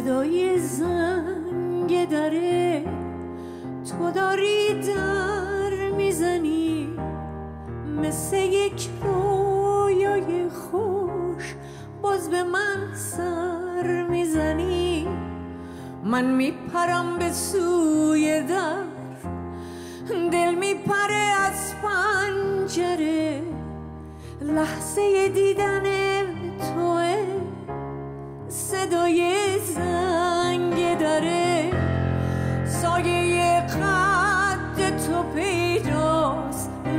صدای زنگ داره تو داری در می‌زنی مثل یک رویای خوش باز به من سر می‌زنی. من میپرم به سوی در دل میپره از پنجره. لحظه دیدن توه صدای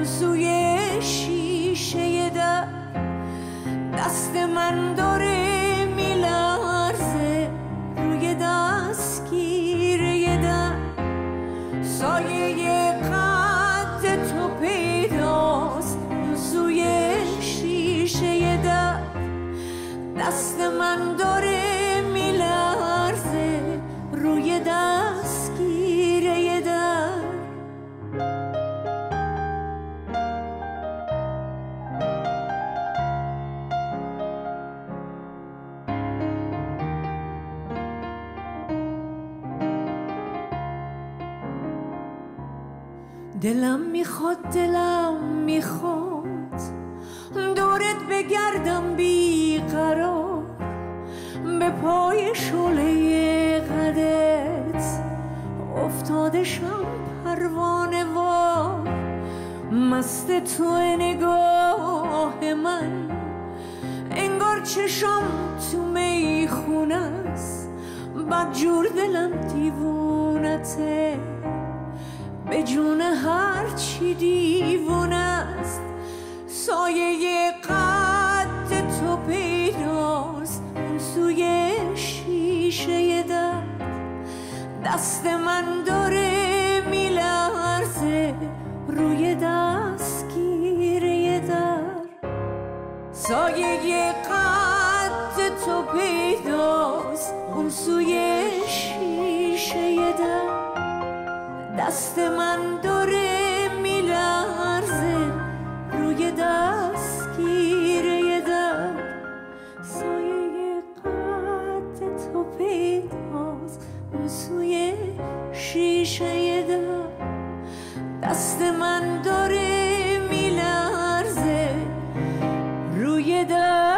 سوی شیشه در دست من داره میلرزه روی دستگیره در سایه قد تو پیداست سوی شیشه در دست من داره میلرزه روی دستگیره دلم می‌خواد دلم می‌خواد. دورت بگردم بیقرار به پای شله قدت افتادشم پروانه وار مست تو نگاه من. انگار چشم تو می‌خونه است. بد جور دلم دیوونته. به جون هر چی دیوونه است سایه قد تو پیداست اون سوی شیشه در دست من داره میلرزه روی دستگیره در. سایه قد تو پیداست اون سوی شیشه در دست من داره میلرزه روی دستگیره در سایه قد تو پیداز اون سوی شیشه در دست من داره میلرزه روی دست